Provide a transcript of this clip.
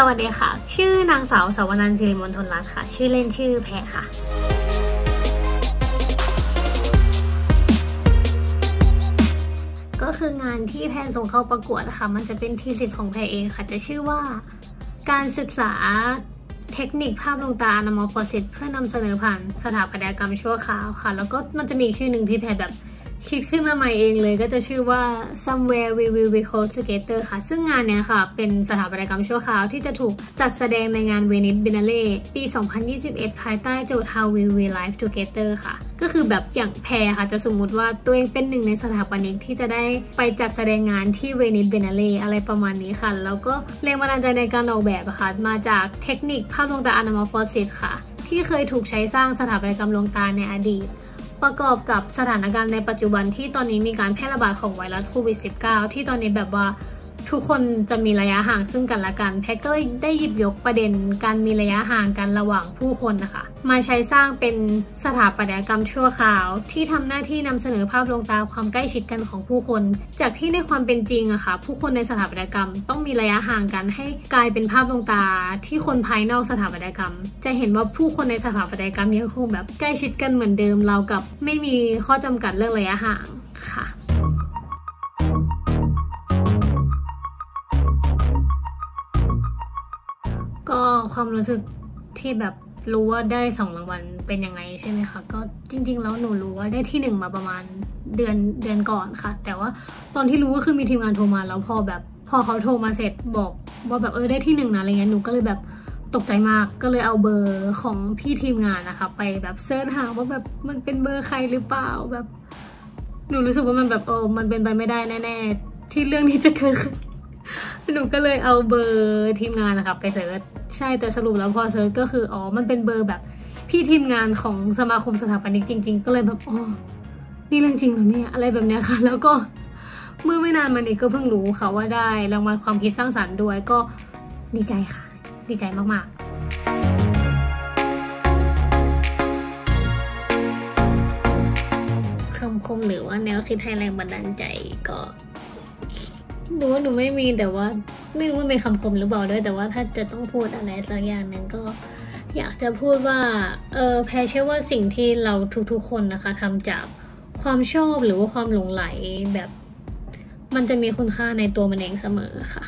สวัสดีค่ะ ชื่อนางสาวสาวนันท์สิริมนทนรัตน์ค่ะ ชื่อเล่นชื่อแพรค่ะ ก็คืองานที่แพนส่งเข้าประกวดนะคะมันจะเป็นทีสิทธิ์ของแพรเองค่ะ จะชื่อว่าการศึกษาเทคนิคภาพลวงตาอนามอร์ฟอสิตเพื่อนำเสนอผ่านสถาปัตยกรรมชั่วคราวค่ะ แล้วก็มันจะมีอีกชื่อหนึ่งที่แพรแบบ คิดขึ้นมาใหม่เองเลยก็จะชื่อว่า somewhere we will be close together ค่ะ ซึ่งงานเนี้ยค่ะ เป็นสถาปัตยกรรมชั่วคราวที่จะถูกจัดแสดงในงานเวนิสบินาเล่ปี 2021 ภายใต้โจทย์ how we will live together ค่ะ ก็คือแบบอย่างแพรค่ะ จะสมมุติว่าตัวเองเป็นหนึ่งในสถาปนิกที่จะได้ไปจัดแสดงงานที่เวนิสบินาเล่อะไรประมาณนี้ค่ะ แล้วก็แรงบันดาลใจในการออกแบบค่ะ มาจากเทคนิคภาพลวงตาอนามอร์ฟอสิตค่ะ ที่เคยถูกใช้สร้างสถาปัตยกรรมลวงตาในอดีต ประกอบกับสถานการณ์ในปัจจุบันที่ตอนนี้มีการแพร่ระบาดของไวรัสโควิด -19 ที่ตอนนี้แบบว่า ทุกคนจะมีระยะห่างซึ่งกันและกันแพทก็ได้หยิบยกประเด็นการมีระยะห่างกันระหว่างผู้คนนะคะ มาใช้สร้างเป็นสถาปัตยกรรมชั่วคราว ที่ทำหน้าที่นำเสนอภาพลวงตาความใกล้ชิดกันของผู้คน จากที่ในความเป็นจริงอะคะ่ะ ผู้คนในสถาปัตยกรรม ต้องมีระยะห่างกันให้กลายเป็นภาพลวงตาที่คนภายนอกสถาปัตยกรรม จะเห็นว่าผู้คนในสถาปัตยกรรมยังคงแบบใกล้ชิดกันเหมือนเดิมเรากับไม่มีข้อจำกัดเรื่องระยะห่าง ความรู้สึกที่แบบรู้ว่าได้สองรางวัลเป็นยังไงใช่ไหมคะก็จริง ๆ แล้วหนูรู้ว่าได้ที่หนึ่งมาประมาณเดือนเดือนก่อนค่ะ แต่ว่าตอนที่รู้ก็คือมีทีมงานโทรมาแล้วพอแบบพอเขาโทรมาเสร็จบอกว่าแบบเออได้ที่หนึ่งนะอะไรเงี้ยหนูก็เลยแบบตกใจมากก็เลยเอาเบอร์ของพี่ทีมงานนะคะ ไปแบบเสิร์ชหาว่าแบบมันเป็นเบอร์ใครหรือเปล่าแบบหนูรู้สึกว่ามันแบบเออมันเป็นไปไม่ได้แน่ๆที่เรื่องนี้จะเกิดหนูก็เลยเอาเบอร์ทีมงานนะคะไปเสิร์ช ใช่แต่สรุปแล้วพอเสิร์ชก็คืออ๋อมันเป็นเบอร์แบบพี่ทีมงานของสมาคมสถาปนิกจริง ๆ ก็เลยแบบอ๋อนี่เรื่องจริงเหรอเนี่ยอะไรแบบเนี้ยค่ะ แล้วก็เมื่อไม่นานมานี้ก็เพิ่งรู้ค่ะว่าได้รางวัลความคิดสร้างสรรค์ด้วยก็ดีใจค่ะ ดีใจมากๆคำคมหรือว่าแนวคิดให้แรงบันดาลใจก็ หนูว่าหนูไม่มีแต่ว่า ไม่รู้ว่าเป็นคำคมหรือเปล่าด้วย แต่ว่าถ้าจะต้องพูดอะไรสักอย่างหนึ่งก็ อยากจะพูดว่าเออแพรเชื่อว่าสิ่งที่เราทุกๆคนนะคะทำจากความชอบหรือว่าความหลงไหลแบบ มันจะมีคุณค่าในตัวมันเองเสมอค่ะ